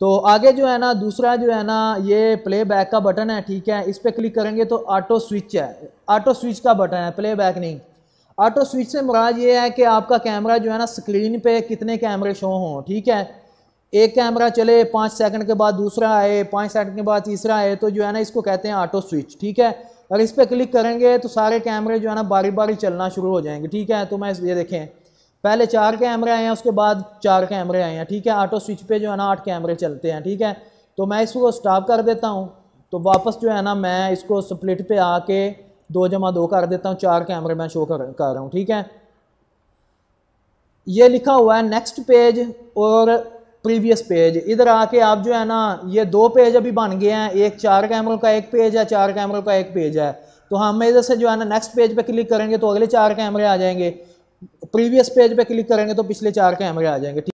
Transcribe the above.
तो आगे जो है ना, दूसरा जो है ना, ये प्ले बैक का बटन है, ठीक है? इस पर क्लिक करेंगे तो ऑटो स्विच है। ऑटो स्विच का बटन है प्ले बैक नहीं। ऑटो स्विच से मुराद ये है कि आपका कैमरा जो है ना स्क्रीन पे कितने कैमरे शो हों, ठीक है? एक कैमरा चले, पाँच सेकंड के बाद दूसरा आए, पाँच सेकंड के बाद तीसरा आए तो जो है ना, इसको कहते हैं ऑटो स्विच ठीक है? अगर इस पर क्लिक करेंगे तो सारे कैमरे जो है ना बारी बारी चलना शुरू हो जाएँगे, ठीक है? तो मैं ये देखें। पहले चार कैमरे आए हैं, उसके बाद चार कैमरे आए हैं, ठीक है? ऑटो स्विच पे जो है ना आठ कैमरे चलते हैं, ठीक है? तो मैं इसको स्टॉप कर देता हूँ। तो वापस जो है ना मैं इसको स्प्लिट पे आके दो जमा दो कर देता हूँ, चार कैमरे मैं शो कर कर रहा हूँ, ठीक है? ये लिखा हुआ है नेक्स्ट पेज और प्रीवियस पेज इधर आके आप जो है ना, ये दो पेज अभी बन गए हैं, एक चार कैमरों का एक पेज है, चार कैमरों का एक पेज है। तो हम इधर से जो है ना नेक्स्ट पेज पे क्लिक करेंगे तो अगले चार कैमरे आ जाएँगे। प्रीवियस पेज पे क्लिक करेंगे तो पिछले चार कैमरे आ जाएँगे